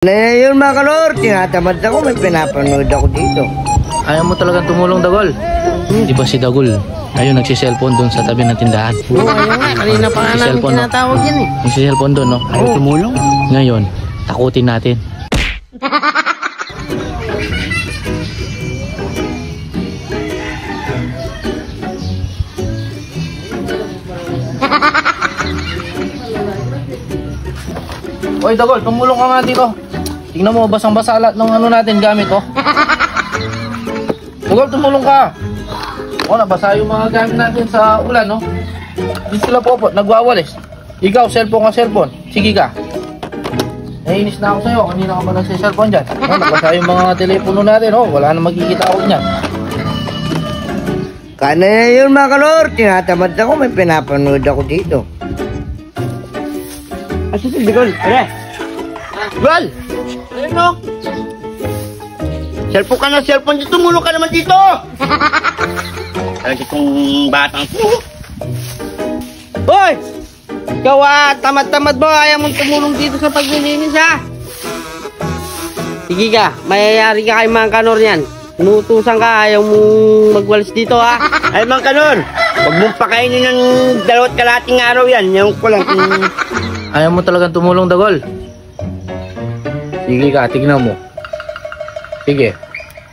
Na yun mga kalor, tinatamad ako, may pinapanood ako dito. Ayaw mo talagang tumulong, Dagol. Di ba si Dagol? Ayun, nagsiselfone doon sa tabi ng tindahan. Oo, ayun nga. Kanina pa nga namin tinatawag yan eh. Nagsiselfone doon, no? Ayaw tumulong? Ngayon, takutin natin. Oy, Dagol, tumulong ka nga dito. Tingnan mo, basang-basa lahat ng ano natin gamit, oh. Dagol, tumulong ka. O, nabasa yung mga gamit natin sa ulan, no? Hindi sila popot, nagwawalis. Ikaw, cellphone ka, cellphone. Sige ka. Naiinis na ako sa'yo. Kanina ka pa nagsiselfone dyan. O, nabasa yung mga telepono natin, oh. Wala na magkikita ako niyan. Kana yun mga kalor, tinatamad ako, may pinapanood ako dito. Asa si Digol? Are! Gol! No? Cellphone ka na, cellphone dito, tumulong ka naman dito! Talaga itong batang to. Hoy! Ikaw ah, tamad-tamad mo, ayaw mong tumulong dito sa paglilinis ha? Sige ka, mayayari ka kay Mang Kanor yan. Inuutusan ka, ayaw mong magwalis dito ha? Ay Mang Kanor, huwag mong pakainin ng dalawat kalating araw yan. Yung ko lang. Ayaw mo talagang tumulong, Dagol. Sige ka, tignan mo. Sige.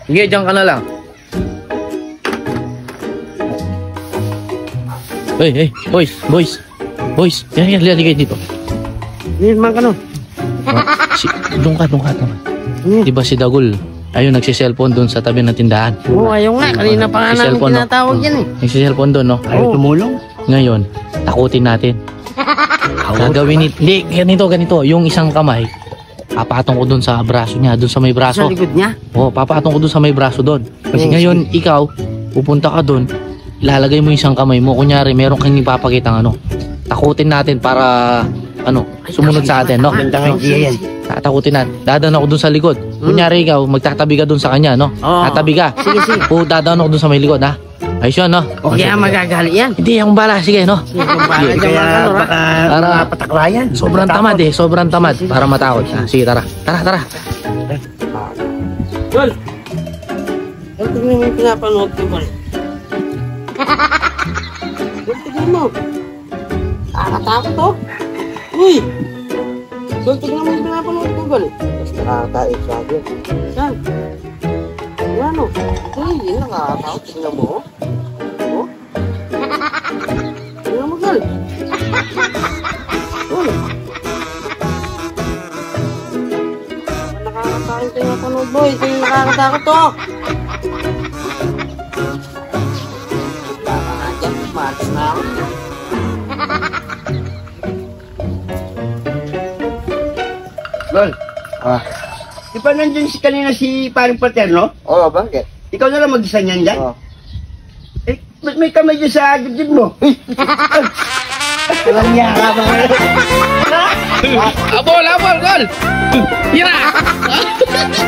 Sige, dyan ka na lang. Hey, hey, boys, boys. Boys, yan, yan, yan, dito. Yun Mang Kanor. Ah, si, doon ka, doon ka naman. Di ba si Dagol? Ayun, nagsiselfone doon sa tabi ng tindahan. Oo, ayun nga. Kanina pa nga namin cellphone, no? tinatawag yan eh. Nagsiselfone doon, no? Ayaw tumulong? Ngayon, takutin natin. Gagawin ni... Hindi, ganito, ganito. Yung isang kamay, papatong ko doon sa braso niya, doon sa may Sa braso. likod niya. Oo, papatong ko doon sa may braso doon. Kasi Oo, ngayon, ikaw, pupunta ka doon, ilalagay mo yung isang kamay mo. Kunyari, meron kang ipapakita ano. Takutin natin para, ano, sumunod sa atin, no? Magandang idea yan. Tatakutin natin. Dadan ako doon sa likod. Kunyari ikaw, magtatabi ka doon sa kanya, no? Oo. Tatabi ka. Sige, sige. Oo, dadan ako doon sa may likod, ha? Ayos yun, no? Kaya magagali yan. Hindi, akong bala. Sige, no? Sige, kanor ha. Para pataklayan. sobrang tamad eh. Sobrang tamad. Para matakot. Ah, sige, tara. Tara, tara. Gol! Gol, tignan mo yung pinapanood ko, Gol. Gol, tignan mo. Nakakatakot to. Uy! Gol, tignan mo yung pinapanood ko, Gol. Mas nakakait sa akin. Saan? Yan o. Uy, yun nakakatakot. Tignan mo. Oh. Tignan mo, Gol. Gol. Nakakatakot yung pinapanood mo. Ito yung nakakatakot to. Nga dyan. Matas na ako. Gol. Ah. Di ba nandun si kanina si paring paterno? Oo, bakit? Ikaw na lang mag-isa niyan dyan? Oo. Eh, ba't may kamay dyan sa dibdib mo? Walang niya ka ba? Abol, abol, gol! Hira!